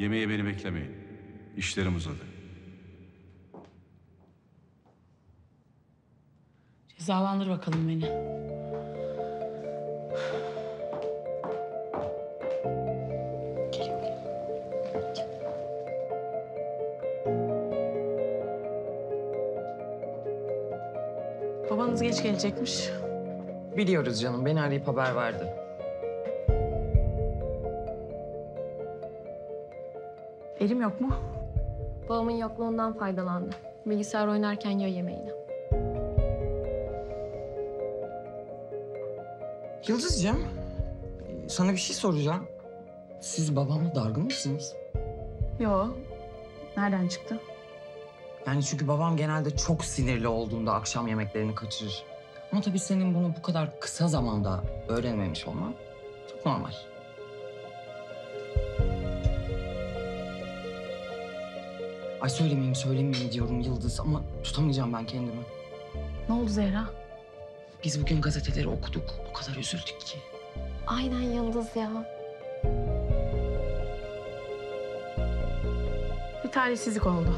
Yemeğe beni beklemeyin. İşlerim uzadı. Cezalandır bakalım beni. Babanız geç gelecekmiş. Biliyoruz canım. Beni arayıp haber verdi. Elim yok mu? Babamın yokluğundan faydalandı. Bilgisayar oynarken yiyor yemeğini. Yıldız'cığım, sana bir şey soracağım. Siz babamla dargın mısınız? Yo. Nereden çıktı? Yani çünkü babam genelde çok sinirli olduğunda akşam yemeklerini kaçırır. Ama tabii senin bunu bu kadar kısa zamanda öğrenmemiş olman çok normal. Ay söylemeyeyim söylemeyeyim diyorum Yıldız ama tutamayacağım ben kendimi. Ne oldu Zehra? Biz bugün gazeteleri okuduk. O kadar üzüldük ki. Aynen Yıldız ya. Bir talihsizlik oldu.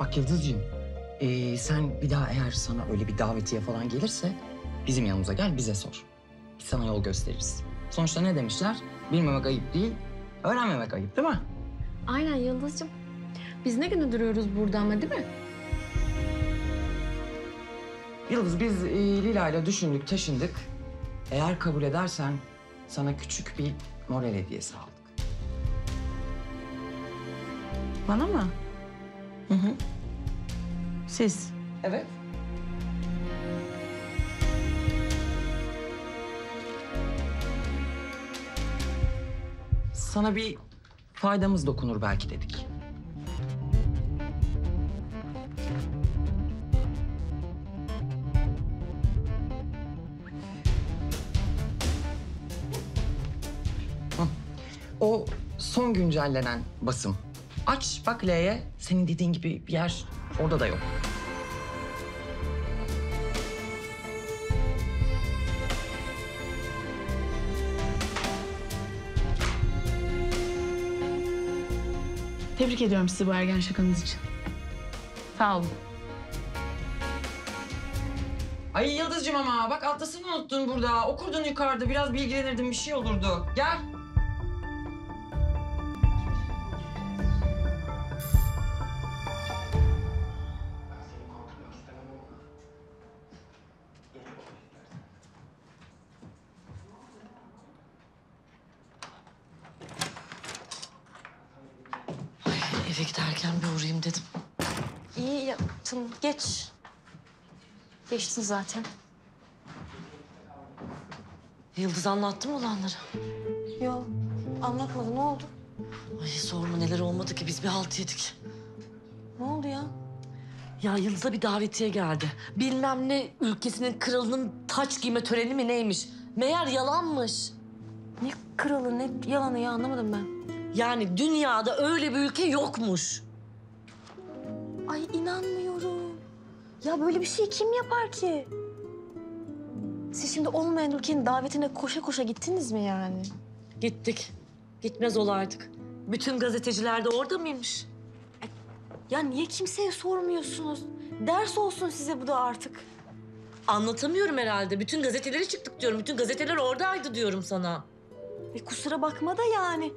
Bak Yıldız'cığım, ee, sen bir daha eğer sana öyle bir davetiye falan gelirse bizim yanımıza gel bize sor. Biz sana yol gösteririz. Sonuçta ne demişler? Bilmemek ayıp değil, öğrenmemek ayıp değil mi? Aynen Yıldız'cığım. Biz ne günü duruyoruz burada ama değil mi? Yıldız biz e, Lila ile düşündük, taşındık. Eğer kabul edersen sana küçük bir moral hediyesi aldık. Bana mı? Hı hı. Siz. Evet. Sana bir faydamız dokunur belki dedik. O son güncellenen basım. Aç bak L'ye. Senin dediğin gibi bir yer orada da yok. Tebrik ediyorum sizi bu ergen şakanız için. Sağ olun. Ay Yıldız'cığım ama bak atlasını unuttun burada. Okurdun yukarıda biraz bilgilenirdin bir şey olurdu. Gel. Eve giderken bir uğrayayım dedim. İyi yaptın. Geç. Geçtin zaten. Yıldız anlattı mı olanları? Yok. Anlatmadı. Ne oldu? Ay sorma neler olmadı ki biz bir halt yedik. Ne oldu ya? Ya Yıldız'a bir davetiye geldi. Bilmem ne ülkesinin kralının taç giyme töreni mi neymiş. Meğer yalanmış. Ne kralı ne yalanı ya anlamadım ben. Yani dünyada öyle bir ülke yokmuş. Ay inanmıyorum. Ya böyle bir şey kim yapar ki? Siz şimdi olmayan ülkenin davetine koşa koşa gittiniz mi yani? Gittik. Gitmez olaydık. Bütün gazeteciler de orada mıymış? Ya niye kimseye sormuyorsunuz? Ders olsun size bu da artık. Anlatamıyorum herhalde. Bütün gazetelere çıktık diyorum. Bütün gazeteler oradaydı diyorum sana. E kusura bakma da yani.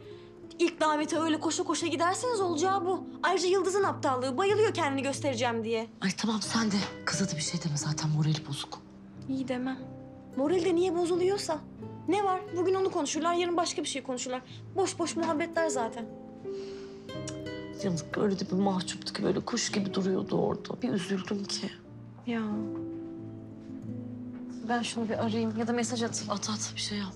İlk davete öyle koşa koşa giderseniz olacağı bu. Ayrıca Yıldız'ın aptallığı. Bayılıyor kendini göstereceğim diye. Ay tamam sen de. Kıza da bir şey deme zaten morali bozuk. İyi demem. Moral de niye bozuluyorsa. Ne var? Bugün onu konuşurlar, yarın başka bir şey konuşurlar. Boş boş muhabbetler zaten. Yazık öyle de bir mahcuptu ki böyle kuş gibi duruyordu orada. Bir üzüldüm ki. Ya. Ben şunu bir arayayım ya da mesaj atayım. At at bir şey yap.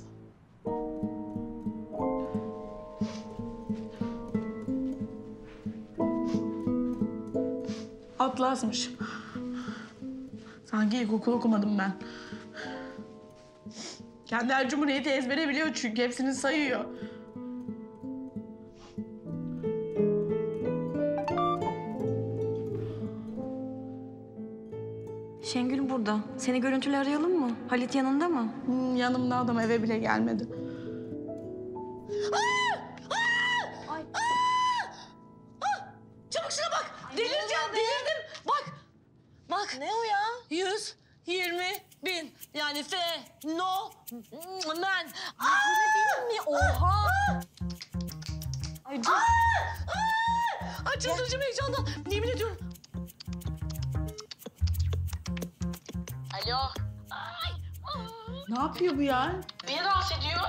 Atlas'mış. Sanki ilkokul okumadım ben. Kendi Cumhuriyeti ezbere biliyor çünkü hepsini sayıyor. Şengül burada. Seni görüntülü arayalım mı? Halit yanında mı? Hmm, yanımda adam eve bile gelmedi. Bin. Yani fe, no, men. Bin mi? Oha! Ay dur. Ay çıldıracağım heyecandan. Yemin ediyorum. Alo. Ay. Ne yapıyor bu ya? Beni rahatsız ediyor.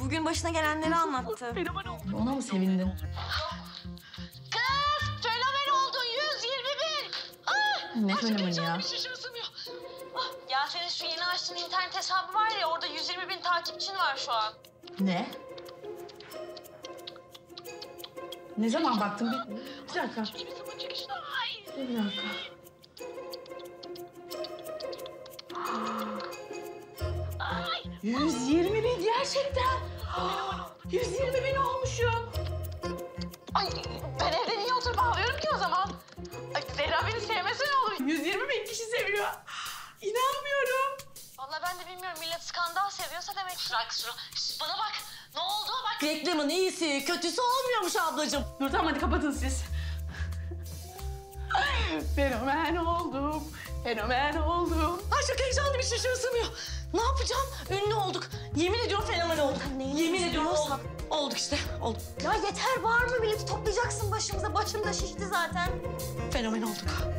Bugün başına gelenleri anlattı. Ona mı sevindin? Kız fenomen oldun 120 bin. Ah, Ne fenomeni ya? senin açtığın internet hesabı var ya orada 120 bin takipçin var şu an. Ne? Ne zaman baktın? Bir, bir dakika. Bir dakika. Ay, 120 bin gerçekten. 120 bin olmuşum. Ay ben evde niye oturup ağlıyorum ki o zaman? Ay, Zehra beni sevmese ne olur? 120 bin kişi seviyor. İnanmıyorum. Vallahi ben de bilmiyorum millet skandal seviyorsa demek. Bırak şunu. Şş, bana bak. Ne oldu? Bak. Reklamın iyisi, kötüsü olmuyormuş ablacığım. Dur tamam hadi kapatın siz. Fenomen oldum. Fenomen oldum. Ay çok heyecanlı bir şaşırsın ya. Ne yapacağım? Ünlü olduk. Yemin ediyorum fenomen olduk. Yemin ediyorum olduk. Olduk işte, olduk. Ya yeter var mı milleti toplayacaksın başımıza. Başım da şişti zaten. Fenomen olduk.